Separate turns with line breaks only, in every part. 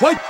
ファイ
ト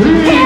ス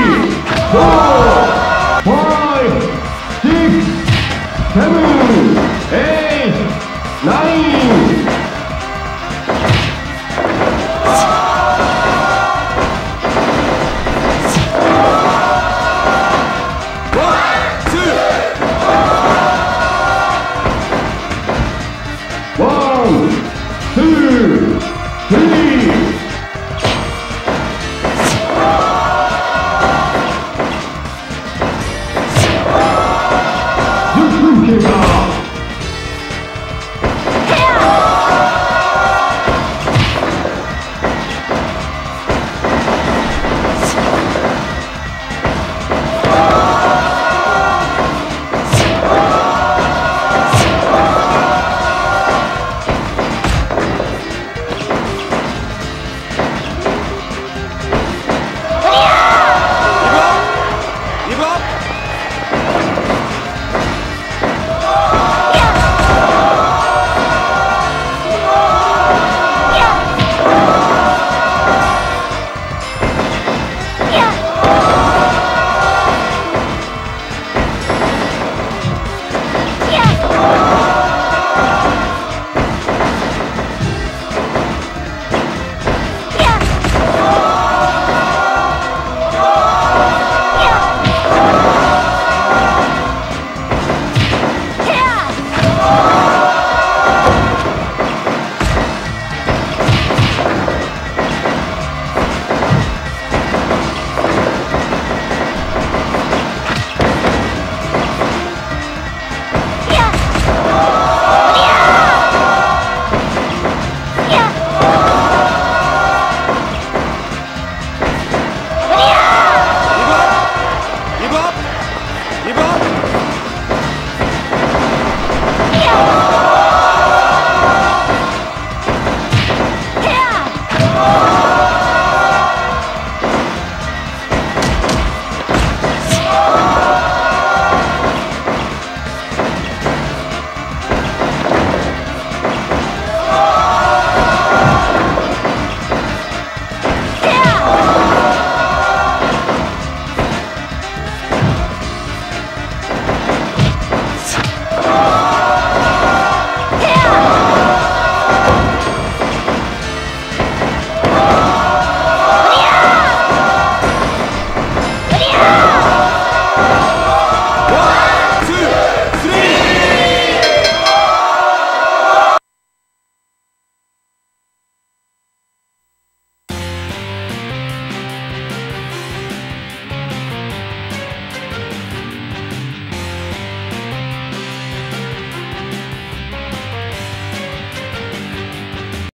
Ibrahim!